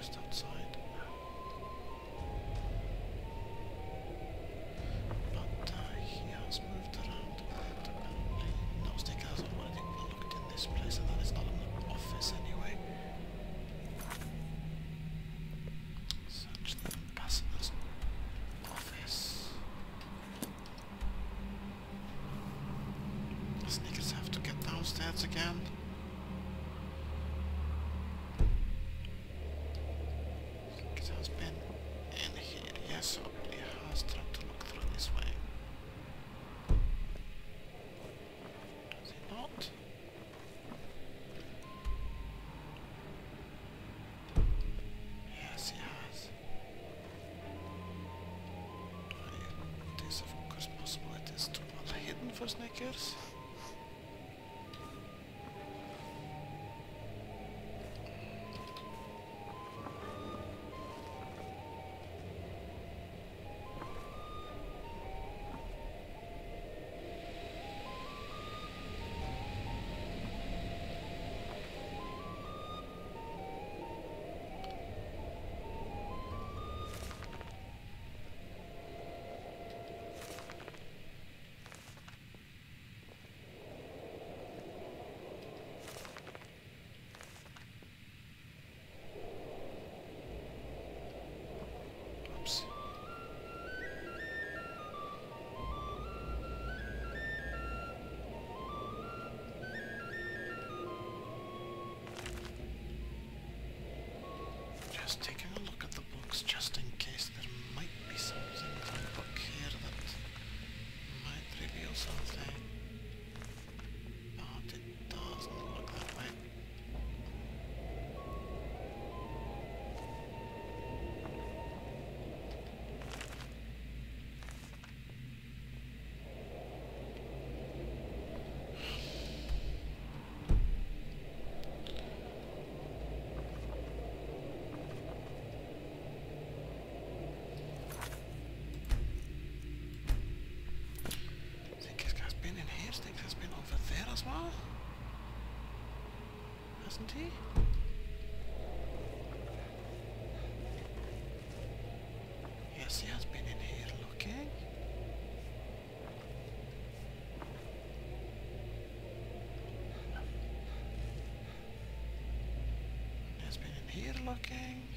just outside. Force Makers. just taking a look isn't he? Yes, he has been in here looking. He has been in here looking.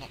not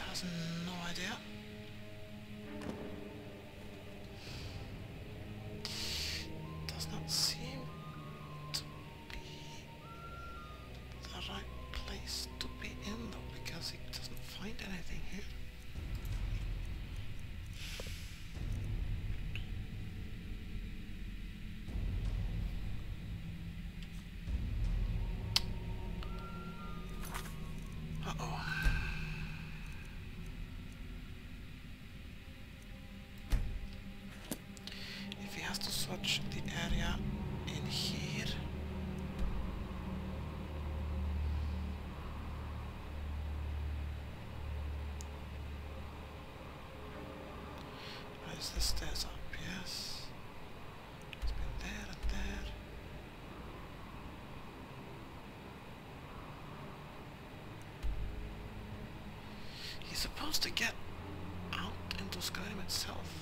2009 is the stairs up, yes? It's been there and there. He's supposed to get out into Skyrim itself.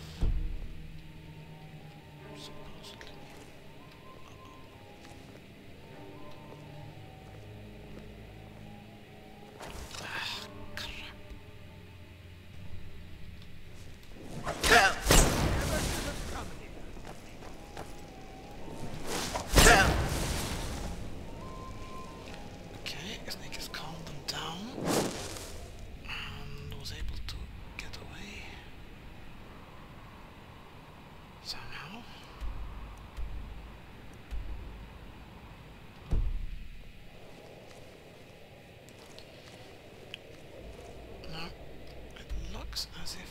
Explosive.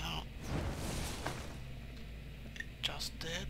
out. It just did.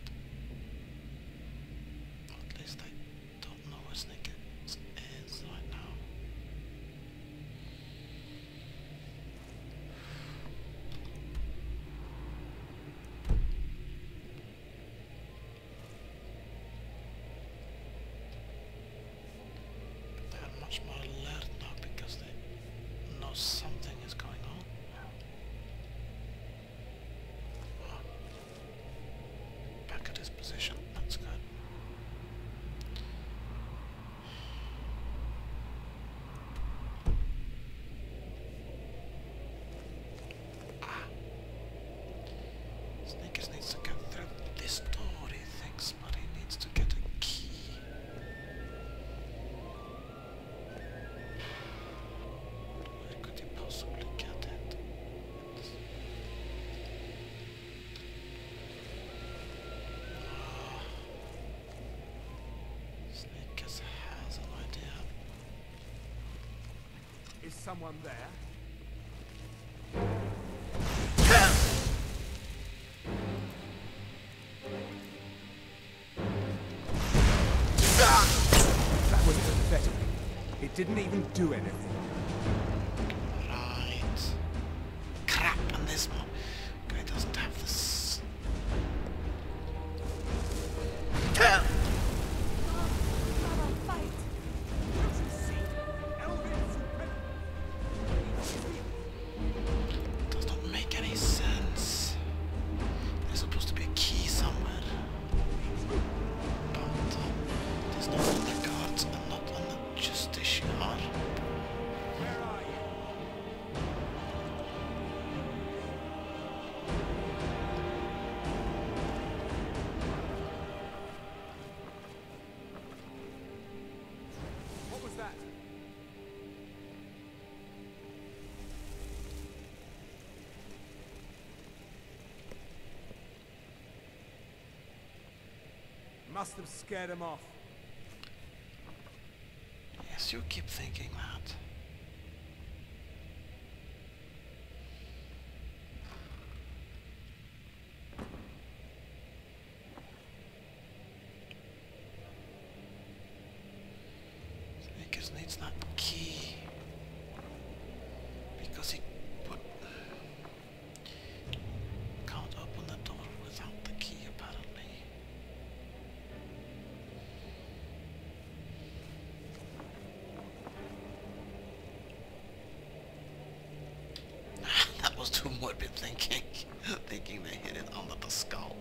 is someone there? That was pathetic. It didn't even do anything. Right. Crap, and this one guy doesn't have this. must have scared him off. Yes, you keep thinking that. Sneakers needs that key. that's what I've been thinking. thinking they hit it under the skull.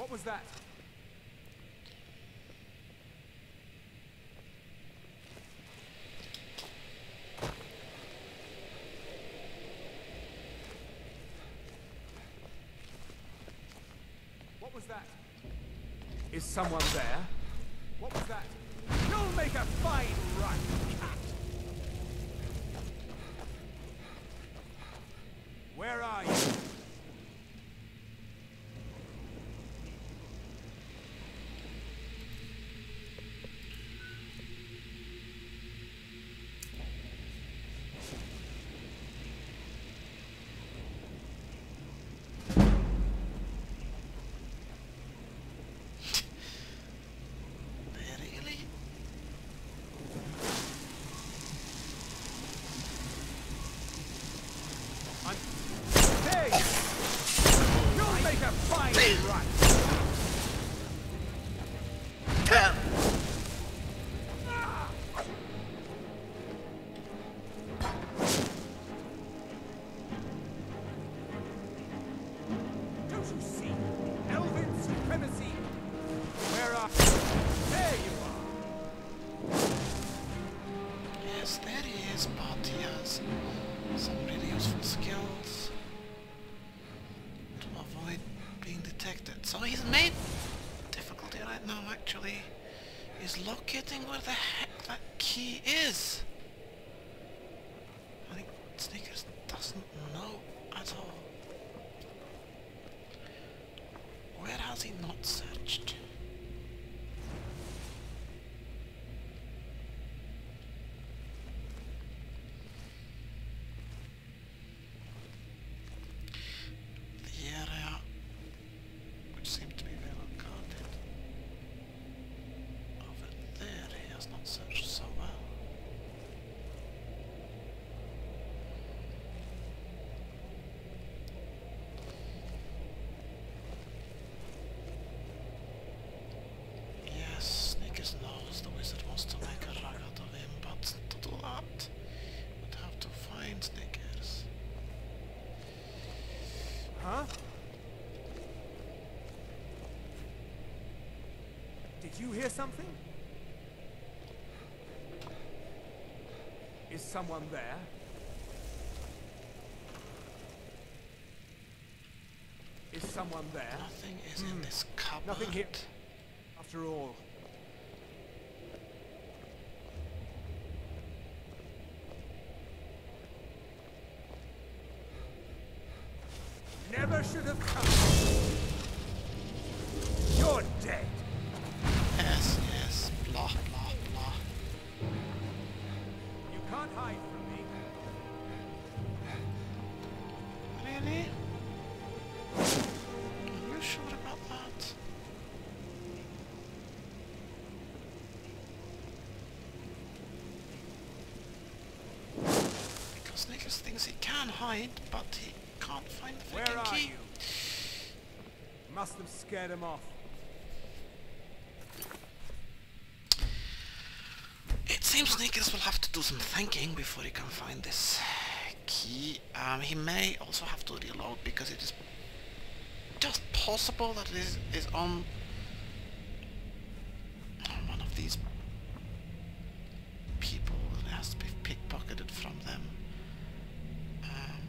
What was that? What was that? Is someone there? What was that? You'll make a fine run, cat! Where are you? Now actually is locating where the heck that key is. I think Sneakers doesn't know at all. Where has he not searched? The area which seemed to be well guarded. Over there he has not searched so well. Yes, Snickers knows the wizard wants to make a rug out of him, but to do that, we'd have to find Snickers. Huh? Did you hear something? Is someone there? Is someone there? Nothing is in hmm. this cupboard. Nothing here. After all. Never should have come. Hide, but he can't find the Where freaking are key. you? Must have scared him off. It seems Sneakers will have to do some thinking before he can find this key. Um, he may also have to reload because it is just possible that it is, is on one of these people and it has to be pickpocketed from them. Um,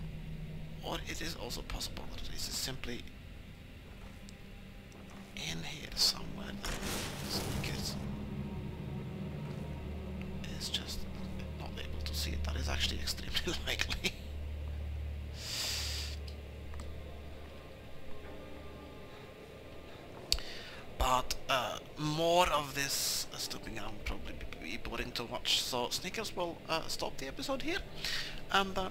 or it is also possible that it is simply in here somewhere that Sneakers is just not able to see it likely. but uh, more of this uh, stooping around probably be boring to watch, so Sneakers will uh, stop the episode here, and uh,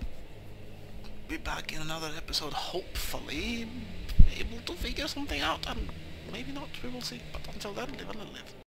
be back in another episode, hopefully able to figure something out, and maybe not, we will see, but until then, live and let live.